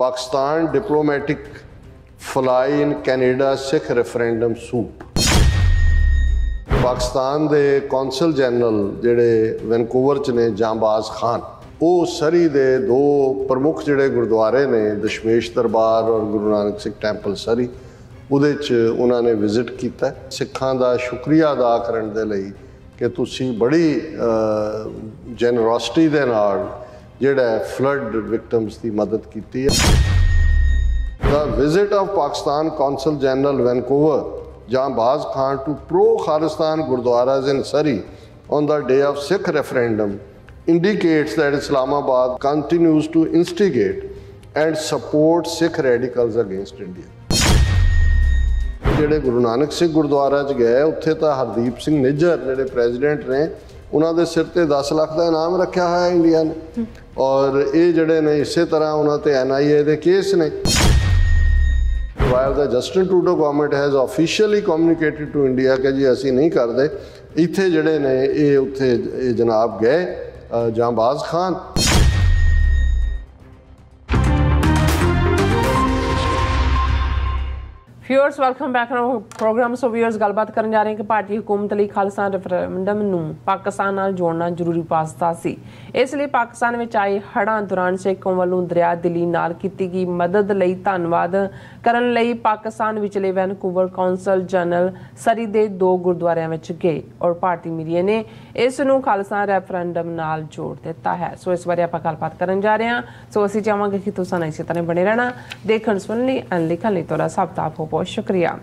Pakistan diplomatic fly in Canada Sikh referendum suit Pakistan ਦੇ consul general ਜਿਹੜੇ Vancouver ਚ ਨੇ ਜਾਂਬਾਜ਼ ਖਾਨ, ਉਹ ਸਰੀ ਦੇ ਦੋ ਪ੍ਰਮੁੱਖ ਜਿਹੜੇ ਗੁਰਦੁਆਰੇ ਨੇ, ਦਸ਼ਮੇਸ਼ ਦਰਬਾਰ ਔਰ ਗੁਰੂ ਨਾਨਕ ਸਿੰਘ ਟੈਂਪਲ ਸਰੀ, ਉਹਦੇ ਚ ਉਹਨਾਂ ਨੇ ਵਿਜ਼ਿਟ ਕੀਤਾ। ਸਿੱਖਾਂ ਦਾ ਸ਼ੁਕਰੀਆ ਅਦਾ ਕਰਨ ਦੇ ਲਈ ਕਿ ਤੁਸੀਂ ਬੜੀ ਜੈਨਰੋਸਿਟੀ ਦੇ ਨਾਲ ਜਿਹੜਾ ਫਲੱਡ ਵਿਕਟਮਸ ਦੀ ਮਦਦ ਕੀਤੀ ਹੈ the visit of Pakistan consul general Vancouver Jambaz Khan to pro Khalistan gurdwaras in Surrey on the day of Sikh referendum indicates that Islamabad continues to instigate and support Sikh radicals against India. ਜਿਹੜੇ ਗੁਰੂ ਨਾਨਕ ਸਿੰਘ ਗੁਰਦੁਆਰਾ 'ਚ ਗਏ ਉੱਥੇ ਤਾਂ ਹਰਦੀਪ ਸਿੰਘ ਨਿੱਜਰ ਜਿਹੜੇ president ਨੇ ਉਹਨਾਂ ਦੇ ਸਿਰ ਤੇ 10 ਲੱਖ ਦਾ ਇਨਾਮ ਰੱਖਿਆ ਹੋਇਆ ਇੰਡੀਆ ਨੇ ਔਰ ਇਹ ਜਿਹੜੇ ਨੇ ਇਸੇ ਤਰ੍ਹਾਂ ਉਹਨਾਂ ਤੇ ਐਨਆਈਏ ਦੇ ਕੇਸ ਨੇ while the Justin Trudeau government has officially communicated to India ਕਿ ਜੀ ਅਸੀਂ ਨਹੀਂ ਕਰਦੇ ਇੱਥੇ ਜਿਹੜੇ ਨੇ ਇਹ ਉੱਥੇ ਜਨਾਬ ਗਏ Jambaz Khan viewers welcome back to program so viewers ਗੱਲਬਾਤ ਕਰਨ ਜਾ ਰਹੇ ਹਾਂ ਕਿ ਭਾਰਤੀ ਹਕੂਮਤ ਲਈ ਖਾਲਸਾ ਰੈਫਰੈਂਡਮ ਨੂੰ ਪਾਕਿਸਤਾਨ ਨਾਲ ਜੋੜਨਾ ਜ਼ਰੂਰੀ ਪਾਸਤਾ ਸੀ। ਇਸ ਲਈ ਪਾਕਿਸਤਾਨ ਵਿੱਚ ਆਏ ਹੜ੍ਹਾਂ ਦੌਰਾਨ ਸਿੱਖਾਂ ਵੱਲੋਂ ਦਰਿਆ ਦਿੱਲੀ ਨਾਲ ਕੀਤੀ ਗਈ ਮਦਦ ਲਈ ਧੰਨਵਾਦ ਕਰਨ ਲਈ ਪਾਕਿਸਤਾਨ ਵਿਚਲੇ ਵੈਨਕੂਵਰ ਕੌਂਸਲ ਜਨਰਲ ਸਰੀ ਦੇ ਦੋ ਗੁਰਦੁਆਰਿਆਂ ਵਿੱਚ ਗਏ ਔਰ ਭਾਰਤੀ ਮੀਡੀਆ ਨੇ ਇਸ ਨੂੰ ਖਾਲਸਾ ਰੈਫਰੈਂਡਮ ਨਾਲ ਜੋੜ ਦਿੱਤਾ ਹੈ। ਸੋ, ਇਸ ਬਾਰੇ ਆਪਾਂ ਗੱਲਬਾਤ ਕਰਨ ਜਾ ਰਹੇ ਹਾਂ। ਸੋ, ਅਸੀਂ ਚਾਹਾਂਗੇ ਕਿ ਤੁਸੀਂ ਇਸੇ ਤਰ੍ਹਾਂ ਬਣੇ ਰਹਿਣਾ। ਦੇਖਣ, ਸੁਣਨ ਲਈ ਐਂਡ ਲਿਖਣ ਲਈ ਤੁਹਾਡਾ ਸਭ ਦਾ ਬਹੁਤ ਬਹੁਤ ਸ਼ੁਕਰੀਆ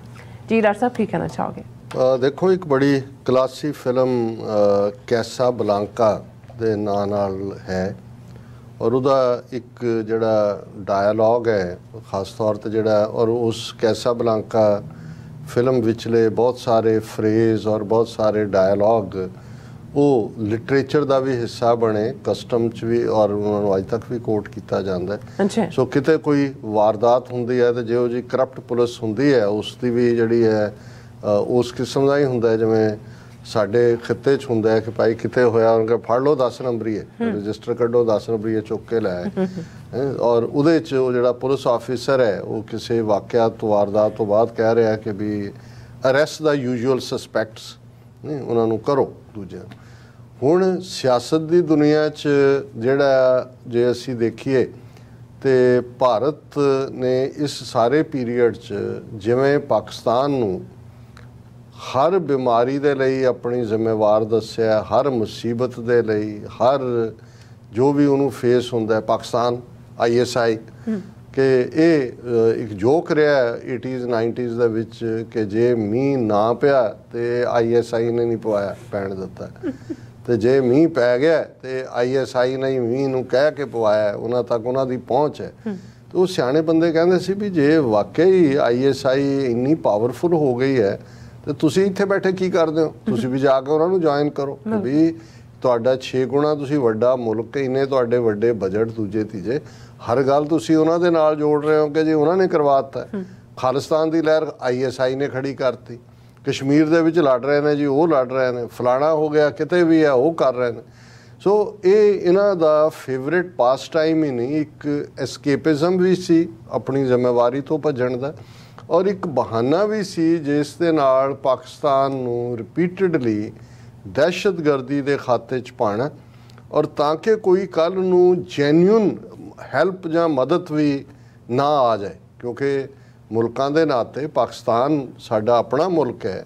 ਜੀ ਡਾਕਟਰ ਸਾਹਿਬ ਕੀ ਕਹਿਣਾ ਚਾਹੋਗੇ ਦੇਖੋ ਇੱਕ ਬੜੀ ਕਲਾਸੀ ਫਿਲਮ ਕੈਸਾ ਬਲਾਂਕਾ ਦੇ ਨਾਂ ਨਾਲ ਹੈ ਔਰ ਉਹਦਾ ਇੱਕ ਜਿਹੜਾ ਡਾਇਲੌਗ ਹੈ ਖਾਸ ਤੌਰ ਤੇ ਜਿਹੜਾ ਔਰ ਉਸ ਕੈਸਾ ਬਲਾਂਕਾ ਫਿਲਮ ਵਿਚਲੇ ਬਹੁਤ ਸਾਰੇ ਫਰੇਜ਼ ਔਰ ਬਹੁਤ ਸਾਰੇ ਡਾਇਲੌਗ ਉਹ ਲਿਟਰੇਚਰ ਦਾ ਵੀ ਹਿੱਸਾ ਬਣੇ ਕਸਟਮ ਚ ਵੀ ਔਰ ਉਹਨਾਂ ਨੂੰ ਅਜ ਤੱਕ ਵੀ ਕੋਟ ਕੀਤਾ ਜਾਂਦਾ ਹੈ। ਸੋ ਕਿਤੇ ਕੋਈ ਵਾਰਦਾਤ ਹੁੰਦੀ ਹੈ ਤੇ ਜਿਹੋ ਜੀ ਕਰਪਟ ਪੁਲਿਸ ਹੁੰਦੀ ਹੈ ਉਸ ਦੀ ਵੀ ਜਿਹੜੀ ਹੈ ਉਸ ਕਿਸਮ ਦਾ ਹੀ ਹੁੰਦਾ ਹੈ ਜਿਵੇਂ ਸਾਡੇ ਖਿੱਤੇ 'ਚ ਹੁੰਦਾ ਹੈ ਕਿ ਭਾਈ ਕਿਤੇ ਹੋਇਆ ਉਹਨਾਂ ਕੇ ਫੜ ਲਓ 10 ਨੰਬਰੀ ਹੈ ਰਜਿਸਟਰ ਕੱਢੋ 10 ਨੰਬਰੀ ਚੁੱਕ ਕੇ ਲੈ ਔਰ ਉਹਦੇ 'ਚ ਉਹ ਜਿਹੜਾ ਪੁਲਿਸ ਆਫੀਸਰ ਹੈ ਉਹ ਕਿਸੇ ਵਾਕਿਆ ਤੋਂ ਵਾਰਦਾਤ ਤੋਂ ਬਾਅਦ ਕਹਿ ਰਿਹਾ ਕਿ we arrest the usual suspects ਉਹਨਾਂ ਨੂੰ ਕਰੋ ਦੂਜਿਆਂ ਹੁਣ ਸਿਆਸਤ ਦੀ ਦੁਨੀਆ 'ਚ ਜਿਹੜਾ ਜੇ ਅਸੀਂ ਦੇਖੀਏ ਤੇ ਭਾਰਤ ਨੇ ਇਸ ਸਾਰੇ ਪੀਰੀਅਡ 'ਚ ਜਿਵੇਂ ਪਾਕਿਸਤਾਨ ਨੂੰ ਹਰ ਬਿਮਾਰੀ ਦੇ ਲਈ ਆਪਣੀ ਜ਼ਿੰਮੇਵਾਰ ਦੱਸਿਆ, ਹਰ ਮੁਸੀਬਤ ਦੇ ਲਈ, ਹਰ ਜੋ ਵੀ ਉਹਨੂੰ ਫੇਸ ਹੁੰਦਾ ਹੈ, ਪਾਕਿਸਤਾਨ ਆਈਐਸਆਈ ਕਿ ਇਹ ਇੱਕ ਜੋਕ ਰਿਹਾ 80s 90s ਦੇ ਵਿੱਚ ਕਿ ਜੇ ਮੀਂਹ ਨਾ ਪਿਆ ਤੇ ਆਈਐਸਆਈ ਨੇ ਨਹੀਂ ਪਵਾਇਆ ਪੈਣ ਦਿੱਤਾ। ਤੇ ਜੇ ਮੀਂਹ ਪੈ ਗਿਆ ਤੇ ਆਈਐਸਆਈ ਨੇ ਮੀਂਹ ਨੂੰ ਕਹਿ ਕੇ ਪਵਾਇਆ ਉਹਨਾਂ ਤੱਕ ਉਹਨਾਂ ਦੀ ਪਹੁੰਚ ਹੈ। ਤੇ ਉਹ ਸਿਆਣੇ ਬੰਦੇ ਕਹਿੰਦੇ ਸੀ ਵੀ ਜੇ ਵਾਕਈ ਆਈਐਸਆਈ ਇੰਨੀ ਪਾਵਰਫੁਲ ਹੋ ਗਈ ਹੈ ਤੇ ਤੁਸੀਂ ਇੱਥੇ ਬੈਠੇ ਕੀ ਕਰਦੇ ਹੋ? ਤੁਸੀਂ ਵੀ ਜਾ ਕੇ ਉਹਨਾਂ ਨੂੰ ਜੁਆਇਨ ਕਰੋ। ਵੀ ਤੁਹਾਡਾ 6 ਗੁਣਾ ਤੁਸੀਂ ਵੱਡਾ ਮੁਲਕ ਇਨੇ ਤੁਹਾਡੇ ਵੱਡੇ ਬਜਟ ਦੂਜੇ ਤੀਜੇ ਹਰ ਗੱਲ ਤੁਸੀਂ ਉਹਨਾਂ ਦੇ ਨਾਲ ਜੋੜ ਰਹੇ ਹੋ ਕਿ ਜੇ ਉਹਨਾਂ ਨੇ ਕਰਵਾਤਾ ਖਾਲਿਸਤਾਨ ਦੀ ਲਹਿਰ ਆਈਐਸਆਈ ਨੇ ਖੜੀ ਕਰਤੀ। ਕਸ਼ਮੀਰ ਦੇ ਵਿੱਚ ਲੜ ਰਹੇ ਨੇ ਜੀ ਉਹ ਲੜ ਰਹੇ ਨੇ ਫਲਾਣਾ ਹੋ ਗਿਆ ਕਿਤੇ ਵੀ ਆ ਉਹ ਕਰ ਰਹੇ ਨੇ। ਸੋ ਇਹ ਇਹਨਾਂ ਦਾ ਫੇਵਰਿਟ ਪਾਸ ਟਾਈਮ ਹੀ ਨਹੀਂ ਇੱਕ ਐਸਕੇਪਿਜ਼ਮ ਵੀ ਸੀ ਆਪਣੀ ਜ਼ਿੰਮੇਵਾਰੀ ਤੋਂ ਭੱਜਣ ਦਾ ਔਰ ਇੱਕ ਬਹਾਨਾ ਵੀ ਸੀ ਜਿਸ ਦੇ ਨਾਲ ਪਾਕਿਸਤਾਨ ਨੂੰ ਰਿਪੀਟਡਲੀ ਦਹਿਸ਼ਤਗਰਦੀ ਦੇ ਖਾਤੇ 'ਚ ਪਾਣਾ ਔਰ ਤਾਂ ਕਿ ਕੋਈ ਕੱਲ ਨੂੰ ਜੈਨੂਇਨ ਹੈਲਪ ਜਾਂ ਮਦਦ ਵੀ ਨਾ ਆ ਜਾਏ, ਕਿਉਂਕਿ ਮੁਲਕਾਂ ਦੇ ਨਾਤੇ ਪਾਕਿਸਤਾਨ ਸਾਡਾ ਆਪਣਾ ਮੁਲਕ ਹੈ।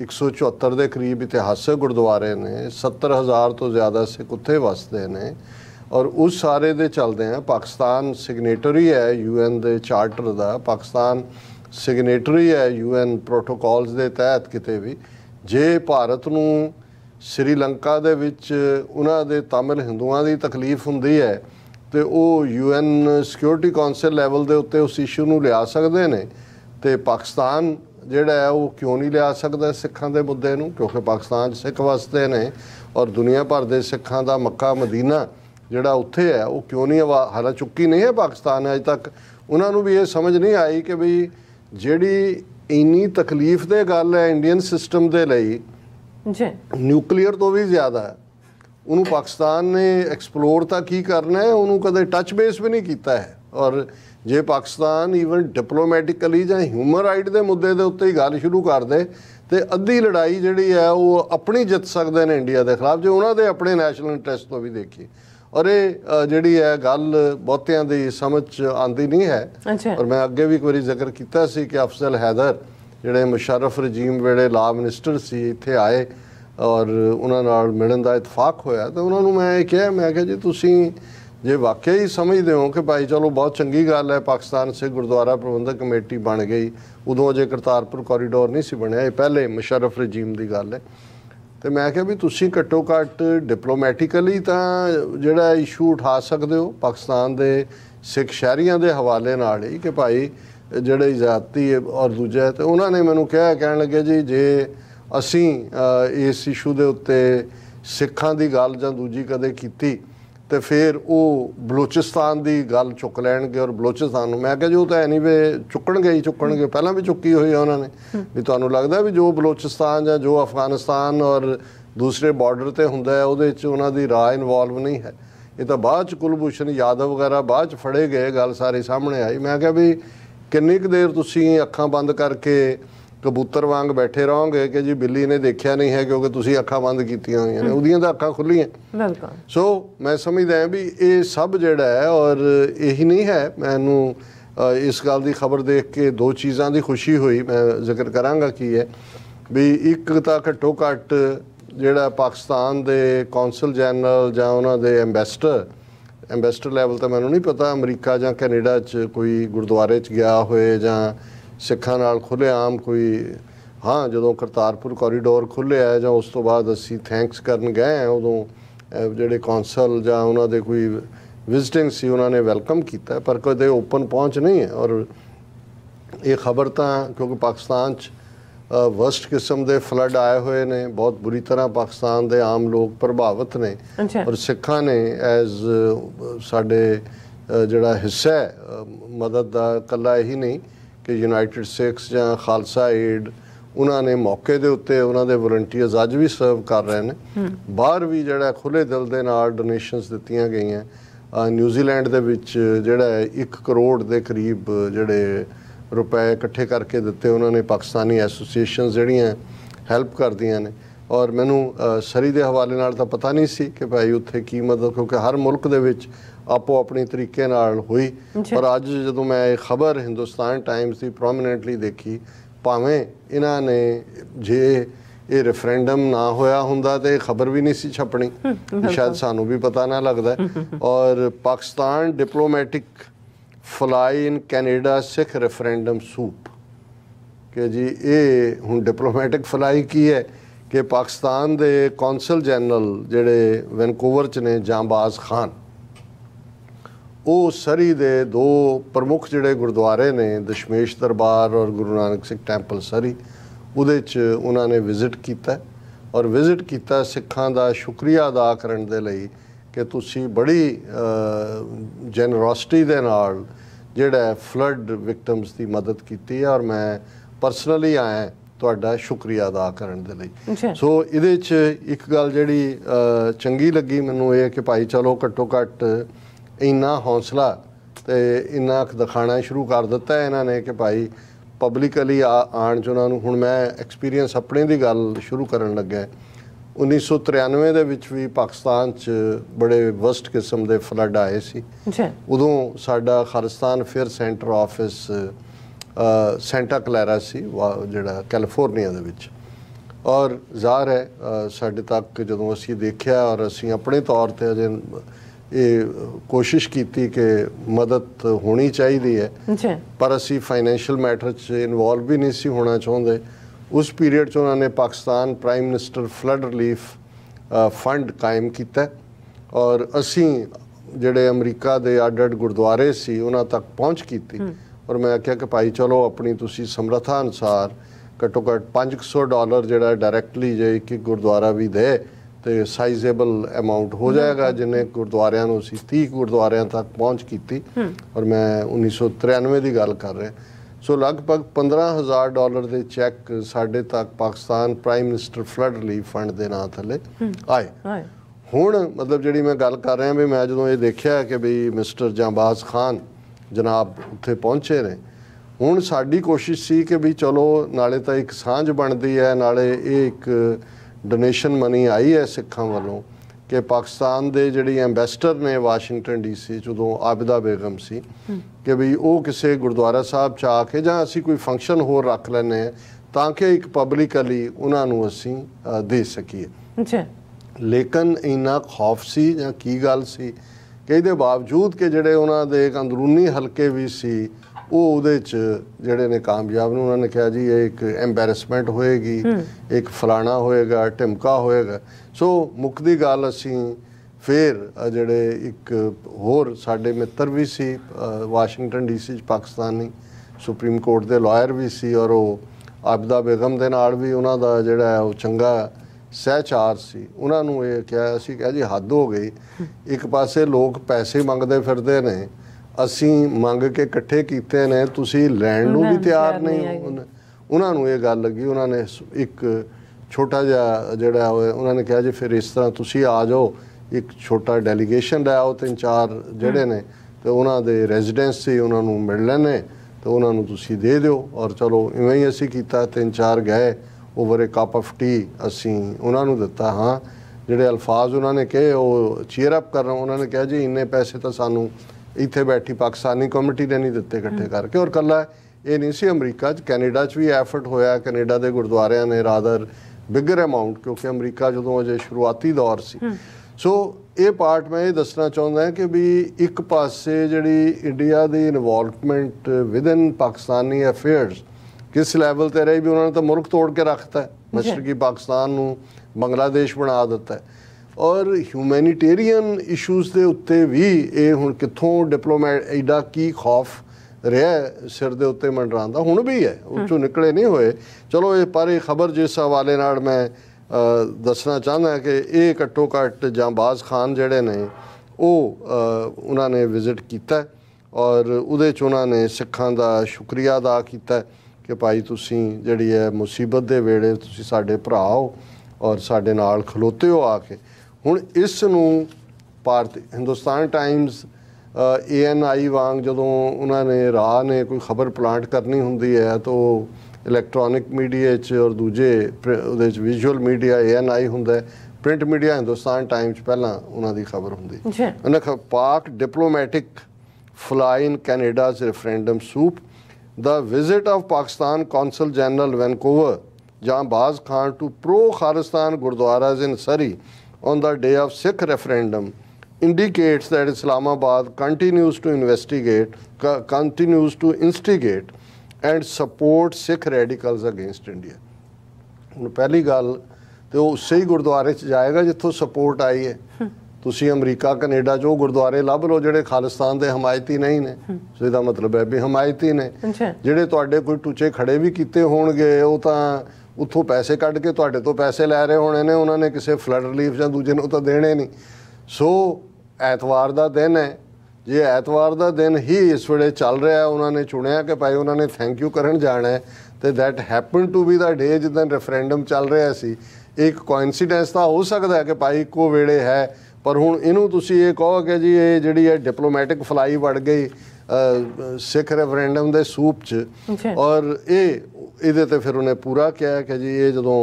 174 ਦੇ ਕਰੀਬ ਇਤਿਹਾਸਕ ਗੁਰਦੁਆਰੇ ਨੇ 70000 ਤੋਂ ਜ਼ਿਆਦਾ ਸਿੱਖ ਉੱਥੇ ਵਸਦੇ ਨੇ ਔਰ ਉਸ ਸਾਰੇ ਦੇ ਚੱਲਦੇ ਆ, ਪਾਕਿਸਤਾਨ ਸਿਗਨੇਟਰੀ ਹੈ ਯੂਐਨ ਦੇ ਚਾਰਟਰ ਦਾ, ਪਾਕਿਸਤਾਨ ਸਿਗਨੇਟਰੀ ਹੈ ਯੂਐਨ ਪ੍ਰੋਟੋਕਾਲਸ ਦੇ ਤਹਿਤ ਕਿਤੇ ਵੀ। ਜੇ ਭਾਰਤ ਨੂੰ ਸ੍ਰੀਲੰਕਾ ਦੇ ਵਿੱਚ ਉਹਨਾਂ ਦੇ ਤਾਮਿਲ ਹਿੰਦੂਆਂ ਦੀ ਤਕਲੀਫ ਹੁੰਦੀ ਹੈ ਤੇ ਉਹ ਯੂਐਨ ਸਿਕਿਉਰਿਟੀ ਕਾਉਂਸਲ ਲੈਵਲ ਦੇ ਉੱਤੇ ਉਸ ਇਸ਼ੂ ਨੂੰ ਲਿਆ ਸਕਦੇ ਨੇ ਤੇ ਪਾਕਿਸਤਾਨ ਜਿਹੜਾ ਹੈ ਉਹ ਕਿਉਂ ਨਹੀਂ ਲਿਆ ਸਕਦਾ ਸਿੱਖਾਂ ਦੇ ਮੁੱਦੇ ਨੂੰ? ਕਿਉਂਕਿ ਪਾਕਿਸਤਾਨ 'ਚ ਸਿੱਖ ਵਸਦੇ ਨੇ ਔਰ ਦੁਨੀਆ ਭਰ ਦੇ ਸਿੱਖਾਂ ਦਾ ਮੱਕਾ ਮਦੀਨਾ ਜਿਹੜਾ ਉੱਥੇ ਹੈ ਉਹ ਕਿਉਂ ਨਹੀਂ ਹਾਲਾ ਚੁੱਕੀ? ਨਹੀਂ ਹੈ ਪਾਕਿਸਤਾਨ ਅਜੇ ਤੱਕ। ਉਹਨਾਂ ਨੂੰ ਵੀ ਇਹ ਸਮਝ ਨਹੀਂ ਆਈ ਕਿ ਵੀ ਜਿਹੜੀ ਇੰਨੀ ਤਕਲੀਫ ਦੇ ਗੱਲ ਹੈ ਇੰਡੀਅਨ ਸਿਸਟਮ ਦੇ ਲਈ ਜੀ। ਨਿਊਕਲੀਅਰ ਤੋਂ ਵੀ ਜ਼ਿਆਦਾ ਹੈ ਉਹਨੂੰ ਪਾਕਿਸਤਾਨ ਨੇ ਐਕਸਪਲੋਰ ਤਾਂ ਕੀ ਕਰਨਾ ਹੈ ਉਹਨੂੰ ਕਦੇ ਟੱਚ ਬੇਸ ਵੀ ਨਹੀਂ ਕੀਤਾ ਹੈ। ਔਰ ਜੇ ਪਾਕਿਸਤਾਨ ਈਵਨ ਡਿਪਲੋਮੈਟਿਕਲੀ ਜਾਂ ਹਿਊਮਨ ਰਾਈਟ ਦੇ ਮੁੱਦੇ ਦੇ ਉੱਤੇ ਹੀ ਗੱਲ ਸ਼ੁਰੂ ਕਰ ਦੇ ਤੇ ਅੱਧੀ ਲੜਾਈ ਜਿਹੜੀ ਹੈ ਉਹ ਆਪਣੀ ਜਿੱਤ ਸਕਦੇ ਨੇ ਇੰਡੀਆ ਦੇ ਖਿਲਾਫ ਜੇ ਉਹਨਾਂ ਦੇ ਆਪਣੇ ਨੈਸ਼ਨਲ ਇੰਟਰਸਟ ਤੋਂ ਵੀ ਦੇਖੀ ਔਰ ਇਹ ਜਿਹੜੀ ਹੈ ਗੱਲ ਬਹੁਤਿਆਂ ਦੀ ਸਮਝ 'ਚ ਆਂਦੀ ਨਹੀਂ ਹੈ। ਔਰ ਮੈਂ ਅੱਗੇ ਵੀ ਇੱਕ ਵਾਰੀ ਜ਼ਿਕਰ ਕੀਤਾ ਸੀ ਕਿ ਅਫਜ਼ਲ ਹੈਦਰ ਜਿਹੜੇ ਮੁਸ਼ਰਫ ਰਜੀਮ ਵੇਲੇ ਲਾ ਮਿਨਿਸਟਰ ਸੀ ਇੱਥੇ ਆਏ। ਔਰ ਉਹਨਾਂ ਨਾਲ ਮਿਲਣ ਦਾ ਇਤਫਾਕ ਹੋਇਆ, ਤਾਂ ਉਹਨਾਂ ਨੂੰ ਮੈਂ ਇਹ ਕਿਹਾ, ਮੈਂ ਕਿਹਾ ਜੀ ਤੁਸੀਂ ਜੇ ਵਾਕਿਆ ਹੀ ਸਮਝਦੇ ਹੋ ਕਿ ਭਾਈ ਚਲੋ ਬਹੁਤ ਚੰਗੀ ਗੱਲ ਹੈ, ਪਾਕਿਸਤਾਨ ਸਿੱਖ ਗੁਰਦੁਆਰਾ ਪ੍ਰਬੰਧਕ ਕਮੇਟੀ ਬਣ ਗਈ, ਉਦੋਂ ਅਜੇ ਕਰਤਾਰਪੁਰ ਕੋਰੀਡੋਰ ਨਹੀਂ ਸੀ ਬਣਿਆ, ਇਹ ਪਹਿਲੇ ਮੁਸ਼ਰਫ ਰਜੀਮ ਦੀ ਗੱਲ ਹੈ। ਤੇ ਮੈਂ ਕਿਹਾ ਵੀ ਤੁਸੀਂ ਘੱਟੋ ਘੱਟ ਡਿਪਲੋਮੈਟਿਕਲੀ ਤਾਂ ਜਿਹੜਾ ਇਸ਼ੂ ਉਠਾ ਸਕਦੇ ਹੋ, ਪਾਕਿਸਤਾਨ ਦੇ ਸਿੱਖ ਸ਼ਹਿਰੀਆਂ ਦੇ ਹਵਾਲੇ ਨਾਲ ਹੀ ਕਿ ਭਾਈ ਜਿਹੜੇ ਜ਼ਿਆਦਤੀ ਹੈ ਔਰ ਦੂਜਾ ਹੈ, ਤੇ ਉਹਨਾਂ ਨੇ ਮੈਨੂੰ ਕਿਹਾ, ਕਹਿਣ ਲੱਗੇ ਜੀ, ਜੇ ਅਸੀਂ ਇਸ ਇਸ਼ੂ ਦੇ ਉੱਤੇ ਸਿੱਖਾਂ ਦੀ ਗੱਲ ਜਾਂ ਦੂਜੀ ਕਦੇ ਕੀਤੀ, ਤੇ ਫਿਰ ਉਹ ਬਲੋਚਿਸਤਾਨ ਦੀ ਗੱਲ ਚੁੱਕ ਲੈਣਗੇ ਔਰ ਬਲੋਚਿਸਤਾਨ ਨੂੰ, ਮੈਂ ਕਿਹਾ ਜੀ ਉਹ ਤਾਂ ਐਨੀਵੇ ਚੁੱਕਣਗੇ ਹੀ ਚੁੱਕਣਗੇ, ਪਹਿਲਾਂ ਵੀ ਚੁੱਕੀ ਹੋਈ ਆ ਉਹਨਾਂ ਨੇ, ਵੀ ਤੁਹਾਨੂੰ ਲੱਗਦਾ ਵੀ ਜੋ ਬਲੋਚਿਸਤਾਨ ਜਾਂ ਜੋ ਅਫਗਾਨਿਸਤਾਨ ਔਰ ਦੂਸਰੇ ਬਾਰਡਰ ਤੇ ਹੁੰਦਾ ਹੈ, ਉਹਦੇ ਵਿੱਚ ਉਹਨਾਂ ਦੀ ਰਾਏ ਇਨਵੋਲਵ ਨਹੀਂ ਹੈ। ਇਹ ਤਾਂ ਬਾਅਦ ਚ ਕੁਲਭੂਸ਼ਣ ਯਾਦਵ ਵਗੈਰਾ ਬਾਅਦ ਚ ਫੜੇ ਗਏ, ਗੱਲ ਸਾਰੇ ਸਾਹਮਣੇ ਆਈ। ਮੈਂ ਕਿਹਾ ਵੀ ਕਿੰਨੀ ਕੁ ਦੇਰ ਤੁਸੀਂ ਅੱਖਾਂ ਬੰਦ ਕਰਕੇ ਕਬੂਤਰ ਵਾਂਗ ਬੈਠੇ ਰਹੋਗੇ ਕਿ ਜੀ ਬਿੱਲੀ ਨੇ ਦੇਖਿਆ ਨਹੀਂ ਹੈ ਕਿਉਂਕਿ ਤੁਸੀਂ ਅੱਖਾਂ ਬੰਦ ਕੀਤੀਆਂ ਹੋਈਆਂ ਨੇ। ਉਹਦੀਆਂ ਤਾਂ ਅੱਖਾਂ ਖੁੱਲੀਆਂ। ਬਿਲਕੁਲ। ਸੋ ਮੈਂ ਸਮਝਦਾ ਹਾਂ ਵੀ ਇਹ ਸਭ ਜਿਹੜਾ ਹੈ ਔਰ ਇਹੀ ਨਹੀਂ ਹੈ ਮੈਨੂੰ ਇਸ ਗੱਲ ਦੀ ਖਬਰ ਦੇਖ ਕੇ ਦੋ ਚੀਜ਼ਾਂ ਦੀ ਖੁਸ਼ੀ ਹੋਈ। ਮੈਂ ਜ਼ਿਕਰ ਕਰਾਂਗਾ ਕੀ ਹੈ ਵੀ ਇੱਕ ਤਾਂ ਘੱਟੋ ਘੱਟ ਜਿਹੜਾ ਪਾਕਿਸਤਾਨ ਦੇ ਕੌਂਸਲ ਜਨਰਲ ਜਾਂ ਉਹਨਾਂ ਦੇ ਐਮਬੈਸਡਰ ਐਮਬੈਸਡਰ ਲੈਵਲ ਤਾਂ ਮੈਨੂੰ ਨਹੀਂ ਪਤਾ ਅਮਰੀਕਾ ਜਾਂ ਕੈਨੇਡਾ 'ਚ ਕੋਈ ਗੁਰਦੁਆਰੇ 'ਚ ਗਿਆ ਹੋਏ ਜਾਂ ਸਿੱਖਾਂ ਨਾਲ ਖੁੱਲ੍ਹੇਆਮ ਕੋਈ ਹਾਂ ਜਦੋਂ ਕਰਤਾਰਪੁਰ ਕੋਰੀਡੋਰ ਖੁੱਲ੍ਹਿਆ ਜਾਂ ਉਸ ਤੋਂ ਬਾਅਦ ਅਸੀਂ ਥੈਂਕਸ ਕਰਨ ਗਏ ਹਾਂ ਉਦੋਂ ਜਿਹੜੇ ਕੌਂਸਲ ਜਾਂ ਉਹਨਾਂ ਦੇ ਕੋਈ ਵਿਜ਼ਿਟਿੰਗ ਸੀ ਉਹਨਾਂ ਨੇ ਵੈਲਕਮ ਕੀਤਾ ਪਰ ਕਦੇ ਓਪਨ ਪਹੁੰਚ ਨਹੀਂ ਹੈ। ਔਰ ਇਹ ਖਬਰ ਤਾਂ ਕਿਉਂਕਿ ਪਾਕਿਸਤਾਨ 'ਚ ਵਰਸਟ ਕਿਸਮ ਦੇ ਫਲੱਡ ਆਏ ਹੋਏ ਨੇ ਬਹੁਤ ਬੁਰੀ ਤਰ੍ਹਾਂ ਪਾਕਿਸਤਾਨ ਦੇ ਆਮ ਲੋਕ ਪ੍ਰਭਾਵਿਤ ਨੇ। ਔਰ ਸਿੱਖਾਂ ਨੇ ਐਜ਼ ਸਾਡੇ ਜਿਹੜਾ ਹਿੱਸਾ ਮਦਦ ਦਾ ਕੱਲਾ ਇਹੀ ਨਹੀਂ ਕਿ ਯੂਨਾਈਟਿਡ ਸਿੱਖਸ ਜਾਂ ਖਾਲਸਾ ਏਡ ਉਹਨਾਂ ਨੇ ਮੌਕੇ ਦੇ ਉੱਤੇ ਉਹਨਾਂ ਦੇ ਵਲੰਟੀਅਰਸ ਅੱਜ ਵੀ ਸਰਵ ਕਰ ਰਹੇ ਨੇ। ਬਾਹਰ ਵੀ ਜਿਹੜਾ ਖੁੱਲੇ ਦਿਲ ਦੇ ਨਾਲ ਡੋਨੇਸ਼ਨਸ ਦਿੱਤੀਆਂ ਗਈਆਂ। ਨਿਊਜ਼ੀਲੈਂਡ ਦੇ ਵਿੱਚ ਜਿਹੜਾ 1 ਕਰੋੜ ਦੇ ਕਰੀਬ ਜਿਹੜੇ ਰੁਪਏ ਇਕੱਠੇ ਕਰਕੇ ਦਿੱਤੇ ਉਹਨਾਂ ਨੇ ਪਾਕਿਸਤਾਨੀ ਐਸੋਸੀਏਸ਼ਨਸ ਜਿਹੜੀਆਂ ਹੈਲਪ ਕਰਦੀਆਂ ਨੇ। ਔਰ ਮੈਨੂੰ ਸਰੀ ਦੇ ਹਵਾਲੇ ਨਾਲ ਤਾਂ ਪਤਾ ਨਹੀਂ ਸੀ ਕਿ ਭਾਈ ਉੱਥੇ ਕੀ ਮਦਦ ਕਿਉਂਕਿ ਹਰ ਮੁਲਕ ਦੇ ਵਿੱਚ ਆਪੋ ਆਪਣੀ ਤਰੀਕੇ ਨਾਲ ਹੋਈ। ਪਰ ਅੱਜ ਜਦੋਂ ਮੈਂ ਇਹ ਖਬਰ ਹਿੰਦੁਸਤਾਨ ਟਾਈਮਸ ਦੀ ਪ੍ਰੋਮਿਨੈਂਟਲੀ ਦੇਖੀ ਭਾਵੇਂ ਇਹਨਾਂ ਨੇ ਜੇ ਇਹ ਰੈਫਰੈਂਡਮ ਨਾ ਹੋਇਆ ਹੁੰਦਾ ਤੇ ਇਹ ਖਬਰ ਵੀ ਨਹੀਂ ਸੀ ਛਪਣੀ ਸ਼ਾਇਦ ਸਾਨੂੰ ਵੀ ਪਤਾ ਨਾ ਲੱਗਦਾ। ਔਰ Pakistan diplomatic fly in Canada Sikh referendum soup. ਕਿ ਜੀ ਇਹ ਹੁਣ ਡਿਪਲੋਮੈਟਿਕ ਫਲਾਈ ਕੀ ਹੈ? ਕਿ ਪਾਕਿਸਤਾਨ ਦੇ ਕੌਂਸਲ ਜਨਰਲ ਜਿਹੜੇ ਵੈਨਕੂਵਰ ਚ ਨੇ ਜਾਂਬਾਜ਼ ਖਾਨ, ਉਹ ਸਰੀ ਦੇ ਦੋ ਪ੍ਰਮੁੱਖ ਜਿਹੜੇ ਗੁਰਦੁਆਰੇ ਨੇ, ਦਸ਼ਮੇਸ਼ ਦਰਬਾਰ ਔਰ ਗੁਰੂ ਨਾਨਕ ਸਿੰਘ ਟੈਂਪਲ ਸਰੀ, ਉਹਦੇ ਚ ਉਹਨਾਂ ਨੇ ਵਿਜ਼ਿਟ ਕੀਤਾ ਔਰ ਵਿਜ਼ਿਟ ਕੀਤਾ ਸਿੱਖਾਂ ਦਾ ਸ਼ੁਕਰੀਆ ਅਦਾ ਕਰਨ ਦੇ ਲਈ ਕਿ ਤੁਸੀਂ ਬੜੀ ਜੈਨਰੋਸਿਟੀ ਦੇ ਨਾਲ ਜਿਹੜਾ ਫਲੱਡ ਵਿਕਟਮਸ ਦੀ ਮਦਦ ਕੀਤੀ ਹੈ ਔਰ ਮੈਂ ਪਰਸਨਲੀ ਆਇਆ ਤੁਹਾਡਾ ਸ਼ੁਕਰੀਆ ਅਦਾ ਕਰਨ ਦੇ ਲਈ। ਸੋ ਇਹਦੇ 'ਚ ਇੱਕ ਗੱਲ ਜਿਹੜੀ ਚੰਗੀ ਲੱਗੀ ਮੈਨੂੰ ਇਹ ਕਿ ਭਾਈ ਚਲੋ ਘੱਟੋ ਘੱਟ ਇੰਨਾ ਹੌਸਲਾ ਤੇ ਇੰਨਾ ਦਿਖਾਣਾ ਸ਼ੁਰੂ ਕਰ ਦਿੱਤਾ ਇਹਨਾਂ ਨੇ ਕਿ ਭਾਈ ਪਬਲਿਕਲੀ ਆਣ ਚ ਉਹਨਾਂ ਨੂੰ ਹੁਣ ਮੈਂ ਐਕਸਪੀਰੀਅੰਸ ਆਪਣੇ ਦੀ ਗੱਲ ਸ਼ੁਰੂ ਕਰਨ ਲੱਗਾ 1993 ਦੇ ਵਿੱਚ ਵੀ ਪਾਕਿਸਤਾਨ 'ਚ ਬੜੇ ਵਰਸਟ ਕਿਸਮ ਦੇ ਫਲੱਡ ਆਏ ਸੀ। ਉਦੋਂ ਸਾਡਾ Khalistan fair center office Santa Clara ਸੀ ਜਿਹੜਾ ਕੈਲੀਫੋਰਨੀਆ ਦੇ ਵਿੱਚ। ਔਰ ਜ਼ਾਹਰ ਹੈ ਸਾਡੇ ਤੱਕ ਜਦੋਂ ਅਸੀਂ ਦੇਖਿਆ ਔਰ ਅਸੀਂ ਆਪਣੇ ਤੌਰ ਤੇ ਅਜੇ ਇਹ ਕੋਸ਼ਿਸ਼ ਕੀਤੀ ਕਿ ਮਦਦ ਹੋਣੀ ਚਾਹੀਦੀ ਹੈ ਪਰ ਅਸੀਂ ਫਾਈਨੈਂਸ਼ੀਅਲ ਮੈਟਰ 'ਚ ਇਨਵੋਲਵ ਵੀ ਨਹੀਂ ਸੀ ਹੋਣਾ ਚਾਹੁੰਦੇ। ਉਸ ਪੀਰੀਅਡ 'ਚ ਉਹਨਾਂ ਨੇ Pakistan prime minister flood relief fund ਕਾਇਮ ਕੀਤਾ। ਔਰ ਅਸੀਂ ਜਿਹੜੇ ਅਮਰੀਕਾ ਦੇ ਅੱਡ ਅੱਡ ਗੁਰਦੁਆਰੇ ਸੀ ਉਹਨਾਂ ਤੱਕ ਪਹੁੰਚ ਕੀਤੀ। ਔਰ ਮੈਂ ਆਖਿਆ ਕਿ ਭਾਈ ਚਲੋ ਆਪਣੀ ਤੁਸੀਂ ਸਮਰੱਥਾ ਅਨੁਸਾਰ ਘੱਟੋ ਘੱਟ 500 ਡਾਲਰ ਜਿਹੜਾ ਡਾਇਰੈਕਟਲੀ ਜੇ ਇੱਕ ਗੁਰਦੁਆਰਾ ਵੀ ਦੇ ਤੇ ਸਾਈਜ਼ੇਬਲ ਅਮਾਉਂਟ ਹੋ ਜਾਏਗਾ ਜਿੰਨੇ ਗੁਰਦੁਆਰਿਆਂ ਨੂੰ ਅਸੀਂ 30 ਗੁਰਦੁਆਰਿਆਂ ਤੱਕ ਪਹੁੰਚ ਕੀਤੀ। ਔਰ ਮੈਂ 1993 ਦੀ ਗੱਲ ਕਰ ਰਿਹਾ। ਸੋ ਲਗਭਗ 15000 ਡਾਲਰ ਦੇ ਚੈੱਕ ਸਾਡੇ ਤੱਕ Pakistan prime minister flood relief fund ਦੇ ਨਾਂ ਥੱਲੇ ਆਏ। ਹੁਣ ਮਤਲਬ ਜਿਹੜੀ ਮੈਂ ਗੱਲ ਕਰ ਰਿਹਾ ਵੀ ਮੈਂ ਜਦੋਂ ਇਹ ਦੇਖਿਆ ਕਿ ਵੀ ਮਿਸਟਰ ਜਾਂਬਾਜ਼ ਖਾਨ ਜਨਾਬ ਉੱਥੇ ਪਹੁੰਚੇ ਨੇ। ਹੁਣ ਸਾਡੀ ਕੋਸ਼ਿਸ਼ ਸੀ ਕਿ ਵੀ ਚਲੋ ਨਾਲੇ ਤਾਂ ਇੱਕ ਸਾਂਝ ਬਣਦੀ ਹੈ ਨਾਲੇ ਇਹ ਇੱਕ ਡੋਨੇਸ਼ਨ ਮਨੀ ਆਈ ਹੈ ਸਿੱਖਾਂ ਵੱਲੋਂ ਕਿ ਪਾਕਿਸਤਾਨ ਦੇ ਜਿਹੜੀ ਐਮਬੈਸਡਰ ਨੇ ਵਾਸ਼ਿੰਗਟਨ ਡੀਸੀ ਜਦੋਂ ਆਬਿਦਾ ਬੇਗਮ ਸੀ ਕਿ ਵੀ ਉਹ ਕਿਸੇ ਗੁਰਦੁਆਰਾ ਸਾਹਿਬ ਚ ਆ ਕੇ ਜਾਂ ਅਸੀਂ ਕੋਈ ਫੰਕਸ਼ਨ ਹੋਰ ਰੱਖ ਲੈਨੇ ਆ ਤਾਂ ਕਿ ਇੱਕ ਪਬਲਿਕਲੀ ਉਹਨਾਂ ਨੂੰ ਅਸੀਂ ਦੇ ਸਕੀਏ। ਅੱਛਾ। ਲੇਕਿਨ ਇੰਨਾ ਖੌਫ ਸੀ ਜਾਂ ਕੀ ਗੱਲ ਸੀ ਕਿ ਇਹਦੇ ਬਾਵਜੂਦ ਕਿ ਜਿਹੜੇ ਉਹਨਾਂ ਦੇ ਇੱਕ ਅੰਦਰੂਨੀ ਹਲਕੇ ਵੀ ਸੀ ਉਹ ਉਹਦੇ ਚ ਜਿਹੜੇ ਨੇ ਕਾਮਯਾਬ ਨੇ ਉਹਨਾਂ ਨੇ ਕਿਹਾ ਜੀ ਇਹ ਇੱਕ ਐਮਬੈਰਸਮੈਂਟ ਹੋਏਗੀ ਇੱਕ ਫਲਾਣਾ ਹੋਏਗਾ ਢਿਮਕਾ ਹੋਏਗਾ। ਸੋ ਮੁੱਕਦੀ ਗੱਲ ਅਸੀਂ ਫਿਰ ਜਿਹੜੇ ਇੱਕ ਹੋਰ ਸਾਡੇ ਮਿੱਤਰ ਵੀ ਸੀ ਵਾਸ਼ਿੰਗਟਨ ਡੀਸੀ ਚ ਪਾਕਿਸਤਾਨੀ ਸੁਪਰੀਮ ਕੋਰਟ ਦੇ ਲਾਇਰ ਵੀ ਸੀ ਔਰ ਉਹ ਆਬਦਾ ਬੇਗਮ ਦੇ ਨਾਲ ਵੀ ਉਹਨਾਂ ਦਾ ਜਿਹੜਾ ਉਹ ਚੰਗਾ ਸਹਿਚਾਰ ਸੀ। ਉਹਨਾਂ ਨੂੰ ਇਹ ਕਿਹਾ ਅਸੀਂ ਕਿਹਾ ਜੀ ਹੱਦ ਹੋ ਗਈ। ਇੱਕ ਪਾਸੇ ਲੋਕ ਪੈਸੇ ਮੰਗਦੇ ਫਿਰਦੇ ਨੇ ਅਸੀਂ ਮੰਗ ਕੇ ਇਕੱਠੇ ਕੀਤੇ ਨੇ ਤੁਸੀਂ ਲੈਣ ਨੂੰ ਵੀ ਤਿਆਰ ਨਹੀਂ। ਉਹਨਾਂ- ਨੂੰ ਇਹ ਗੱਲ ਲੱਗੀ ਉਹਨਾਂ ਨੇ ਇੱਕ ਛੋਟਾ ਜਿਹਾ ਜਿਹੜਾ ਉਹ- ਉਹਨਾਂ ਨੇ ਕਿਹਾ ਜੀ ਫਿਰ ਇਸ ਤਰ੍ਹਾਂ ਤੁਸੀਂ ਆ ਜਾਓ ਇੱਕ ਛੋਟਾ ਡੈਲੀਗੇਸ਼ਨ ਲੈ ਆਓ ਤਿੰਨ ਚਾਰ ਜਿਹੜੇ ਨੇ ਤੇ ਉਹਨਾਂ ਦੇ ਰੈਜ਼ੀਡੈਂਸ ਸੀ ਉਹਨਾਂ ਨੂੰ ਮਿਲ ਲੈਣੇ ਤੇ ਉਹਨਾਂ ਨੂੰ ਤੁਸੀਂ ਦੇ ਦਿਓ ਔਰ ਚਲੋ ਇਵੇਂ ਹੀ ਅਸੀਂ ਕੀਤਾ ਤਿੰਨ ਚਾਰ ਗਏ। Over a cup of tea ਅਸੀਂ ਉਹਨਾਂ ਨੂੰ ਦਿੱਤਾ ਹਾਂ। ਜਿਹੜੇ ਅਲਫਾਜ਼ ਉਹਨਾਂ ਨੇ ਕਹੇ ਉਹ ਚੀਅਰ ਅਪ ਕਰਨ ਉਹਨਾਂ ਨੇ ਕਿਹਾ ਜੀ ਇੰਨੇ ਪੈਸੇ ਤਾਂ ਸਾਨੂੰ ਇੱਥੇ ਬੈਠੀ ਪਾਕਿਸਤਾਨੀ ਕਮਿਊਨਿਟੀ ਨੇ ਨਹੀਂ ਦਿੱਤੇ ਇਕੱਠੇ ਕਰਕੇ। ਔਰ ਕੱਲਾ ਇਹ ਨਹੀਂ ਸੀ ਅਮਰੀਕਾ 'ਚ ਕੈਨੇਡਾ 'ਚ ਵੀ ਐਫਰਟ ਹੋਇਆ ਕੈਨੇਡਾ ਦੇ ਗੁਰਦੁਆਰਿਆਂ ਨੇ ਰਾਦਰ ਬਿਗਰ ਅਮਾਉਂਟ ਕਿਉਂਕਿ ਅਮਰੀਕਾ ਜਦੋਂ ਅਜੇ ਸ਼ੁਰੂਆਤੀ ਦੌਰ ਸੀ। ਸੋ ਇਹ ਪਾਰਟ ਮੈਂ ਇਹ ਦੱਸਣਾ ਚਾਹੁੰਦਾ ਕਿ ਵੀ ਇੱਕ ਪਾਸੇ ਜਿਹੜੀ ਇੰਡੀਆ ਦੀ ਇਨਵੋਲਵਮੈਂਟ ਵਿਦਨ ਪਾਕਿਸਤਾਨੀ ਅਫੇਅਰਸ ਕਿਸ ਲੈਵਲ ਤੇ ਰਹੀ ਵੀ ਉਹਨਾਂ ਨੇ ਤਾਂ ਮੁਲਕ ਤੋੜ ਕੇ ਰੱਖਤਾ ਹੈ। ਮਸ਼ਰਕੀ ਪਾਕਿਸਤਾਨ ਨੂੰ ਬੰਗਲਾਦੇਸ਼ ਬਣਾ ਦਿੱਤਾ ਹੈ। ਔਰ ਹਿਊਮੈਨਿਟੇਰੀਅਨ ਇਸ਼ੂਜ਼ ਦੇ ਉੱਤੇ ਵੀ ਇਹ ਹੁਣ ਕਿੱਥੋਂ ਡਿਪਲੋਮੈਟ ਐਡਾ ਕੀ ਖੌਫ ਰਿਹਾ ਸਿਰ ਦੇ ਉੱਤੇ ਮੰਡਰਾਉਂਦਾ ਹੁਣ ਵੀ ਹੈ ਉਹ ਚੋਂ ਨਿਕਲੇ ਨਹੀਂ ਹੋਏ। ਚਲੋ ਇਹ ਪਰ ਇਹ ਖਬਰ ਜਿਸ ਹਵਾਲੇ ਨਾਲ ਮੈਂ ਦੱਸਣਾ ਚਾਹੁੰਦਾ ਕਿ ਇਹ ਘੱਟੋ ਘੱਟ ਜਾਂਬਾਜ਼ ਖਾਨ ਜਿਹੜੇ ਨੇ ਉਹ ਉਹਨਾਂ ਨੇ ਵਿਜ਼ਿਟ ਕੀਤਾ ਔਰ ਉਹਦੇ ਚ ਉਹਨਾਂ ਨੇ ਸਿੱਖਾਂ ਦਾ ਸ਼ੁਕਰੀਆ ਅਦਾ ਕੀਤਾ ਕਿ ਭਾਈ ਤੁਸੀਂ ਜਿਹੜੀ ਹੈ ਮੁਸੀਬਤ ਦੇ ਵੇਲੇ ਤੁਸੀਂ ਸਾਡੇ ਭਰਾ ਹੋ ਔਰ ਸਾਡੇ ਨਾਲ ਖਲੋਤੇ ਹੋ ਆ ਕੇ। ਹੁਣ ਇਸ ਨੂੰ ਭਾਰਤ ਹਿੰਦੁਸਤਾਨ ਟਾਈਮਜ਼ ਏਐਨਆਈ ਵਾਂਗ ਜਦੋਂ ਉਹਨਾਂ ਨੇ ਰਾਹ ਨੇ ਕੋਈ ਖਬਰ ਪਲਾਂਟ ਕਰਨੀ ਹੁੰਦੀ ਹੈ ਤਾਂ ਇਲੈਕਟ੍ਰੋਨਿਕ ਮੀਡੀਆ 'ਚ ਔਰ ਦੂਜੇ ਉਹਦੇ 'ਚ ਵਿਜ਼ੂਅਲ ਮੀਡੀਆ ਏਐਨਆਈ ਹੁੰਦਾ ਹੈ। ਪ੍ਰਿੰਟ ਮੀਡੀਆ ਹਿੰਦੁਸਤਾਨ ਟਾਈਮ 'ਚ ਪਹਿਲਾਂ ਉਹਨਾਂ ਦੀ ਖਬਰ ਹੁੰਦੀ। ਉਹਨਾਂ Pak diplomatic fly in Canada's referendum soup. The visit of Pakistan Consul General Vancouver, Jambaz Khan, to pro Kharistan Gurdwaras in Surrey on the day of Sikh referendum indicates that Islamabad continues to investigate, co- continues to instigate, and support Sikh radicals against India. ਹੁਣ ਪਹਿਲੀ ਗੱਲ ਤੇ ਉਹ ਉਸੇ ਹੀ ਗੁਰਦੁਆਰੇ 'ਚ ਜਾਏਗਾ ਜਿੱਥੋਂ ਸਪੋਰਟ ਆਈ ਹੈ ਤੁਸੀਂ ਅਮਰੀਕਾ ਕੈਨੇਡਾ 'ਚ ਉਹ ਗੁਰਦੁਆਰੇ ਲੱਭ ਲਓ ਜਿਹੜੇ ਖਾਲਿਸਤਾਨ ਦੇ ਹਮਾਇਤੀ ਨਹੀਂ ਨੇ। ਸੋ ਇਹਦਾ ਮਤਲਬ ਹੈ ਵੀ ਹਮਾਇਤੀ ਨੇ। ਜਿਹੜੇ ਤੁਹਾਡੇ ਕੋਈ ਟੁੱਚੇ ਖੜੇ ਵੀ ਕੀਤੇ ਹੋਣਗੇ ਉਹ ਤਾਂ ਉੱਥੋਂ ਪੈਸੇ ਕੱਢ ਕੇ ਤੁਹਾਡੇ ਤੋਂ ਪੈਸੇ ਲੈ ਰਹੇ ਹੋਣੇ ਨੇ ਉਹਨਾਂ ਨੇ ਕਿਸੇ ਫਲੱਡ ਰਿਲੀਫ ਜਾਂ ਦੂਜੇ ਨੂੰ ਤਾਂ ਦੇਣੇ ਨਹੀਂ। ਸੋ ਐਤਵਾਰ ਦਾ ਦਿਨ ਹੈ। ਜੇ ਐਤਵਾਰ ਦਾ ਦਿਨ ਹੀ ਇਸ ਵੇਲੇ ਚੱਲ ਰਿਹਾ ਉਹਨਾਂ ਨੇ ਚੁਣਿਆ ਕਿ ਭਾਈ ਉਹਨਾਂ ਨੇ ਥੈਂਕ ਯੂ ਕਰਨ ਜਾਣਾ ਹੈ ਤੇ that happen to be the day ਜਦੋਂ ਰੈਫਰੈਂਡਮ ਚੱਲ ਰਿਹਾ ਸੀ। ਇੱਕ ਕੋਇਨਸੀਡੈਂਸ ਤਾਂ ਹੋ ਸਕਦਾ ਹੈ ਕਿ ਭਾਈ ਇੱਕੋ ਵੇਲੇ ਹੈ ਪਰ ਹੁਣ ਇਹਨੂੰ ਤੁਸੀਂ ਇਹ ਕਹੋ ਕਿ ਜੀ ਇਹ ਜਿਹੜੀ ਹੈ ਡਿਪਲੋਮੈਟਿਕ ਫਲਾਈ ਵੜ ਗਈ ਸਿੱਖ ਰੈਫਰੈਂਡਮ ਦੇ ਸੂਪ 'ਚ। ਔਰ ਇਹ ਇਹਦੇ ਤੇ ਫਿਰ ਉਹਨੇ ਪੂਰਾ ਕਿਹਾ ਕਿ ਜੀ ਇਹ ਜਦੋਂ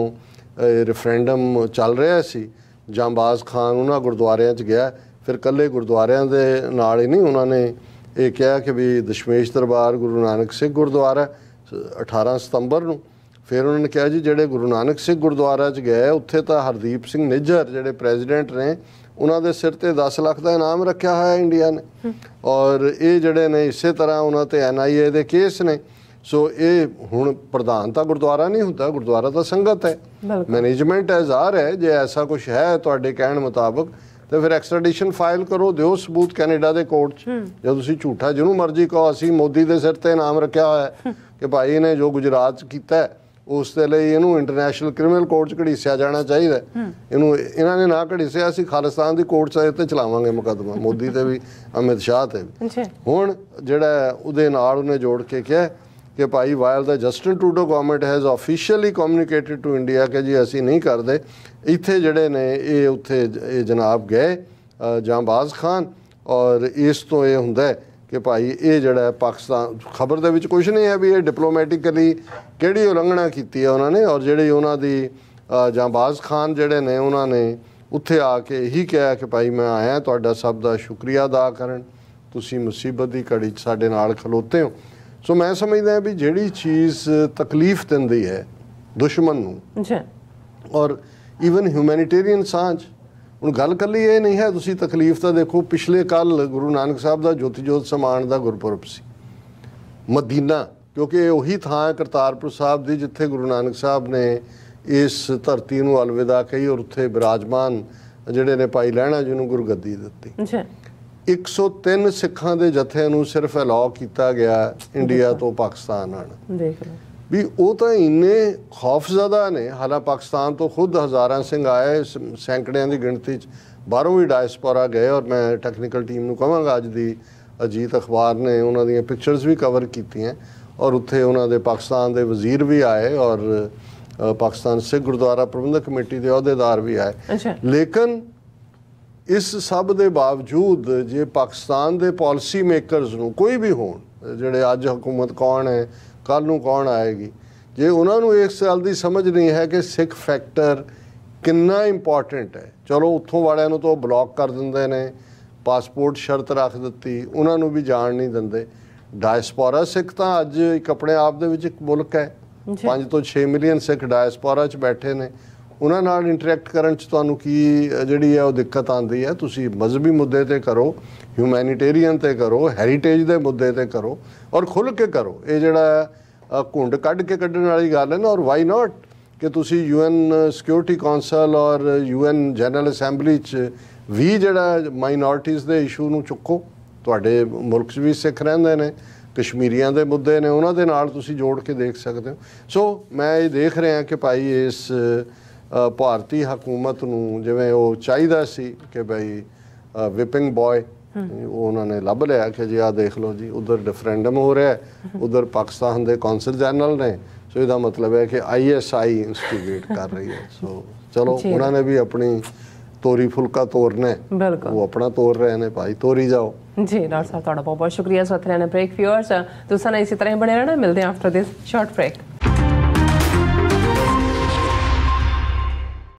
ਰੈਫਰੈਂਡਮ ਚੱਲ ਰਿਹਾ ਸੀ ਜਾਂਬਾਜ਼ ਖਾਨ ਉਹਨਾਂ ਗੁਰਦੁਆਰਿਆਂ 'ਚ ਗਿਆ ਫਿਰ ਕੱਲੇ ਗੁਰਦੁਆਰਿਆਂ ਦੇ ਨਾਲ ਹੀ ਨਹੀਂ ਉਹਨਾਂ ਨੇ ਇਹ ਕਿਹਾ ਕਿ ਵੀ ਦਸ਼ਮੇਸ਼ ਦਰਬਾਰ ਗੁਰੂ ਨਾਨਕ ਸਿੰਘ ਗੁਰਦੁਆਰਾ ਸ- 18 ਸਤੰਬਰ ਨੂੰ ਫਿਰ ਉਹਨਾਂ ਨੇ ਕਿਹਾ ਜੀ ਜਿਹੜੇ ਗੁਰੂ ਨਾਨਕ ਸਿੰਘ ਗੁਰਦੁਆਰਾ 'ਚ ਗਏ ਉੱਥੇ ਤਾਂ ਹਰਦੀਪ ਸਿੰਘ ਨਿੱਜਰ ਜਿਹੜੇ ਪ੍ਰੈਜ਼ੀਡੈਂਟ ਨੇ ਉਹਨਾਂ ਦੇ ਸਿਰ ਤੇ 10 ਲੱਖ ਦਾ ਇਨਾਮ ਰੱਖਿਆ ਹੋਇਆ ਇੰਡੀਆ ਨੇ। ਔਰ ਇਹ ਜਿਹੜੇ ਨੇ ਇਸੇ ਤਰ੍ਹਾਂ ਉਹਨਾਂ ਤੇ ਐਨਆਈਏ ਦੇ ਕੇਸ ਨੇ। ਸੋ ਇਹ ਹੁਣ ਪ੍ਰਧਾਨ ਤਾਂ ਗੁਰਦੁਆਰਾ ਨਹੀਂ ਹੁੰਦਾ ਗੁਰਦੁਆਰਾ ਤਾਂ ਸੰਗਤ ਹੈ। ਮੈਨੇਜਮੈਂਟ ਐਜ਼ਾਰ ਹੈ ਜੇ ਐਸਾ ਕੁਝ ਹੈ ਤੁਹਾਡੇ ਕਹਿਣ ਮੁਤਾਬਕ ਤੇ ਫਿਰ ਐਕਸਟ੍ਰੈਡੀਸ਼ਨ ਫਾਈਲ ਕਰੋ ਦਿਓ ਸਬੂਤ ਕੈਨੇਡਾ ਦੇ ਕੋਰਟ 'ਚ। ਜੇ ਤੁਸੀਂ ਝੂਠਾ ਜਿਹਨੂੰ ਮਰਜ਼ੀ ਕਹੋ ਅਸੀਂ ਮੋਦੀ ਦੇ ਸਿਰ ਤੇ ਨਾਮ ਰੱਖਿਆ ਹੋਇਆ ਹੈ ਕਿ ਭਾਈ ਨੇ ਜੋ ਗੁਜਰਾਤ 'ਚ ਕੀਤਾ ਹੈ, ਉਸ ਦੇ ਲਈ ਇਹਨੂੰ ਇੰਟਰਨੈਸ਼ਨਲ ਕ੍ਰਿਮੀਨਲ ਕੋਰਟ 'ਚ ਘੜੀਸਿਆ ਜਾਣਾ ਚਾਹੀਦਾ। ਇਹਨੂੰ ਇਹਨਾਂ ਨੇ ਨਾ ਘੜੀਸਿਆ ਅਸੀਂ ਖਾਲਿਸਤਾਨ ਦੀ ਕੋਰਟ 'ਚ ਤੇ ਚਲਾਵਾਂਗੇ ਮੁਕੱਦਮਾ। ਮੋਦੀ ਤੇ ਵੀ ਅਮਿਤ ਸ਼ਾਹ ਤੇ ਵੀ। ਹੁਣ ਜਿਹੜਾ ਉਹਦੇ ਨਾਲ ਉਹਨੇ ਜੋੜ ਕੇ ਕਿਹਾ ਕਿ ਭਾਈ while the Justin Trudeau government has officially communicated to India ਕਿ ਜੀ ਅਸੀਂ ਨਹੀਂ ਕਰਦੇ ਇੱਥੇ ਜਿਹੜੇ ਨੇ ਇਹ ਉੱਥੇ ਇਹ ਜਨਾਬ ਗਏ ਜਾਂਬਾਜ਼ ਖਾਨ ਔਰ ਇਸ ਤੋਂ ਇਹ ਹੁੰਦਾ ਹੈ ਕਿ ਭਾਈ ਇਹ ਜਿਹੜਾ ਹੈ ਪਾਕਿਸਤਾਨ ਖਬਰ ਦੇ ਵਿੱਚ ਕੁਝ ਨਹੀਂ ਹੈ ਵੀ ਇਹ ਡਿਪਲੋਮੈਟਿਕਲੀ ਕਿਹੜੀ ਉਲੰਘਣਾ ਕੀਤੀ ਹੈ ਉਹਨਾਂ ਨੇ ਔਰ ਜਿਹੜੀ ਉਹਨਾਂ ਦੀ ਜਾਂਬਾਜ਼ ਖਾਨ ਜਿਹੜੇ ਨੇ ਉਹਨਾਂ ਨੇ ਉੱਥੇ ਆ ਕੇ ਇਹੀ ਕਿਹਾ ਕਿ ਭਾਈ ਮੈਂ ਆਇਆ ਤੁਹਾਡਾ ਸਭ ਦਾ ਸ਼ੁਕਰੀਆ ਅਦਾ ਕਰਨ ਤੁਸੀਂ ਮੁਸੀਬਤ ਦੀ ਘੜੀ 'ਚ ਸਾਡੇ ਨਾਲ ਖਲੋਤੇ ਹੋ। ਸੋ ਮੈਂ ਸਮਝਦਾ ਹਾਂ ਵੀ ਜਿਹੜੀ ਚੀਜ਼ ਤਕਲੀਫ ਦਿੰਦੀ ਹੈ ਦੁਸ਼ਮਣ ਨੂੰ ਜੀ ਔਰ ਇਵਨ ਹਿਊਮੈਨਿਟੇਰੀਅਨ ਸਾਂਝ ਹੁਣ ਗੱਲ ਕੱਲੀ ਇਹ ਨਹੀਂ ਹੈ ਤੁਸੀਂ ਤਕਲੀਫ ਤਾਂ ਦੇਖੋ ਪਿਛਲੇ ਕੱਲ ਗੁਰੂ ਨਾਨਕ ਸਾਹਿਬ ਦਾ ਜੋਤੀ ਜੋਤ ਸਮਾਨ ਦਾ ਗੁਰਪੁਰਬ ਸੀ। ਮਦੀਨਾ ਕਿਉਂਕਿ ਇਹ ਉਹੀ ਥਾਂ ਹੈ ਕਰਤਾਰਪੁਰ ਸਾਹਿਬ ਦੀ ਜਿੱਥੇ ਗੁਰੂ ਨਾਨਕ ਸਾਹਿਬ ਨੇ ਇਸ ਧਰਤੀ ਨੂੰ ਅਲਵਿਦਾ ਕਹੀ ਔਰ ਉੱਥੇ ਬਿਰਾਜਮਾਨ ਜਿਹੜੇ ਨੇ ਭਾਈ ਲਹਿਣਾ ਜੀ ਨੂੰ ਗੁਰਗੱਦੀ ਦਿੱਤੀ। ਜੀ 103 ਸਿੱਖਾਂ ਦੇ ਜਥੇ ਨੂੰ ਸਿਰਫ ਅਲਾਉ ਕੀਤਾ ਗਿਆ ਇੰਡੀਆ ਤੋਂ ਪਾਕਿਸਤਾਨ ਆਣ ਦੇਖ ਲਓ। ਵੀ ਉਹ ਤਾਂ ਇੰਨੇ ਖੌਫਜ਼ਦਾ ਨੇ ਹਾਲਾ ਪਾਕਿਸਤਾਨ ਤੋਂ ਖੁਦ ਹਜ਼ਾਰਾਂ ਸਿੰਘ ਆਏ ਸੈਂਕੜਿਆਂ ਦੀ ਗਿਣਤੀ ਚ ਬਾਹਰੋਂ ਵੀ ਡਾਇਸਪੋਰਾ ਗਏ ਔਰ ਮੈਂ ਟੈਕਨੀਕਲ ਟੀਮ ਨੂੰ ਕਹਾਂਗਾ ਅੱਜ ਦੀ ਅਜੀਤ ਅਖਬਾਰ ਨੇ ਉਹਨਾਂ ਦੀਆਂ ਪਿਕਚਰਸ ਵੀ ਕਵਰ ਕੀਤੀਆਂ ਔਰ ਉੱਥੇ ਉਹਨਾਂ ਦੇ ਪਾਕਿਸਤਾਨ ਦੇ ਵਜ਼ੀਰ ਵੀ ਆਏ ਔਰ ਪਾਕਿਸਤਾਨ ਸਿੱਖ ਗੁਰਦੁਆਰਾ ਪ੍ਰਬੰਧਕ ਕਮੇਟੀ ਦੇ ਅਹੁਦੇਦਾਰ ਵੀ ਆਏ। ਲੇਕਿਨ ਇਸ ਸਭ ਦੇ ਬਾਵਜੂਦ ਜੇ ਪਾਕਿਸਤਾਨ ਦੇ ਪਾਲਿਸੀ ਮੇਕਰਸ ਨੂੰ ਕੋਈ ਵੀ ਹੋਣ ਜਿਹੜੇ ਅੱਜ ਹਕੂਮਤ ਕੌਣ ਹੈ ਕੱਲ ਨੂੰ ਕੌਣ ਆਏਗੀ? ਜੇ ਉਹਨਾਂ ਨੂੰ ਇਸ ਗੱਲ ਦੀ ਸਮਝ ਨਹੀਂ ਹੈ ਕਿ ਸਿੱਖ ਫੈਕਟਰ ਕਿੰਨਾ ਇੰਪੋਰਟੈਂਟ ਹੈ। ਚਲੋ ਉੱਥੋਂ ਵਾਲਿਆਂ ਨੂੰ ਤਾਂ ਬਲੌਕ ਕਰ ਦਿੰਦੇ ਨੇ ਪਾਸਪੋਰਟ ਸ਼ਰਤ ਰੱਖ ਦਿੱਤੀ ਉਹਨਾਂ ਨੂੰ ਵੀ ਜਾਣ ਨਹੀਂ ਦਿੰਦੇ। ਡਾਇਸਪੋਰਾ ਸਿੱਖ ਤਾਂ ਅੱਜ ਇੱਕ ਆਪਣੇ ਆਪ ਦੇ ਵਿੱਚ ਇੱਕ ਮੁਲਕ ਹੈ। ਜੀ। 5 ਤੋਂ 6 ਮਿਲੀਅਨ ਸਿੱਖ ਡਾਇਸਪੋਰਾ 'ਚ ਬੈਠੇ ਨੇ। ਉਹਨਾਂ ਨਾਲ ਇੰਟਰੈਕਟ ਕਰਨ 'ਚ ਤੁਹਾਨੂੰ ਕੀ ਜਿਹੜੀ ਹੈ ਉਹ ਦਿੱਕਤ ਆਉਂਦੀ ਹੈ? ਤੁਸੀਂ ਮਜ਼ਹਬੀ ਮੁੱਦੇ ਤੇ ਕਰੋ ਹਿਊਮੈਨਿਟੇਰੀਅਨ ਤੇ ਕਰੋ ਹੈਰੀਟੇਜ ਦੇ ਮੁੱਦੇ ਤੇ ਕਰੋ ਔਰ ਖੁੱਲ੍ਹ ਕੇ ਕਰੋ। ਇਹ ਜਿਹੜਾ ਘੁੰਡ ਕੱਢ ਕੇ ਕੱਢਣ ਵਾਲੀ ਗੱਲ ਹੈ ਨਾ, ਔਰ ਵਾਈ ਨਾਟ ਕਿ ਤੁਸੀਂ ਯੂਐਨ ਸਿਕਿਉਰਿਟੀ ਕਾਉਂਸਲ ਔਰ ਯੂਐਨ ਜਨਰਲ ਅਸੈਂਬਲੀ 'ਚ ਵੀ ਜਿਹੜਾ ਮਾਈਨੋਰਟੀਜ਼ ਦੇ ਇਸ਼ੂ ਨੂੰ ਚੁੱਕੋ। ਤੁਹਾਡੇ ਮੁਲਕ 'ਚ ਵੀ ਸਿੱਖ ਰਹਿੰਦੇ ਨੇ, ਕਸ਼ਮੀਰੀਆਂ ਦੇ ਮੁੱਦੇ ਨੇ, ਉਹਨਾਂ ਦੇ ਨਾਲ ਤੁਸੀਂ ਜੋੜ ਕੇ ਦੇਖ ਸਕਦੇ ਹੋ। ਸੋ ਮੈਂ ਇਹ ਦੇਖ ਰਿਹਾ ਕਿ ਭਾਈ ਇਸ ਭਾਰਤੀ ਹਕੂਮਤ ਨੂੰ ਜਿਵੇਂ ਉਹ ਚਾਹੀਦਾ ਸੀ ਕਿ ਭਾਈ ਵਿਪਿੰਗ ਬॉय ਉਹ ਉਹਨਾਂ ਨੇ ਲੱਭ ਲਿਆ ਕਿ ਜੀ ਆ ਦੇਖ ਲਓ ਜੀ ਉਧਰ ਰੈਫਰੈਂਡਮ ਹੋ ਰਿਹਾ ਉਧਰ ਪਾਕਿਸਤਾਨ ਦੇ ਕੌਂਸਲ ਜਨਰਲ ਨੇ। ਸੋ ਇਹਦਾ ਮਤਲਬ ਹੈ ਕਿ ਆਈਐਸਆਈ ਇਨਸਟੀਗੇਟ ਕਰ ਰਹੀ ਹੈ। ਸੋ ਚਲੋ। ਉਹਨਾਂ ਨੇ ਵੀ ਆਪਣੀ ਤੋਰੀ ਫੁਲਕਾ ਬਿਲਕੁਲ। ਉਹ ਆਪਣਾ ਤੋਰ ਰਹੇ ਨੇ ਭਾਈ ਤੋਰੀ ਜਾਓ। ਜੀ ਡਾਕਟਰ ਸਾਹਿਬ ਤੁਹਾਡਾ ਬਹੁਤ ਬਹੁਤ ਸ਼ੁਕਰੀਆ। ਸੋ ਅਥਰੇ ਨੇ ਬ੍ਰੇਕ ਫਿਊਅਰਸ ਤੁਸੀਂ ਨਾ ਇਸੇ ਤਰ੍ਹਾਂ ਹੀ ਬਣੇ ਰਹਿਣਾ। ਮਿਲਦੇ ਆਫਟਰ ਦਿਸ ਸ਼ਾਰਟ ਬ੍ਰੇਕ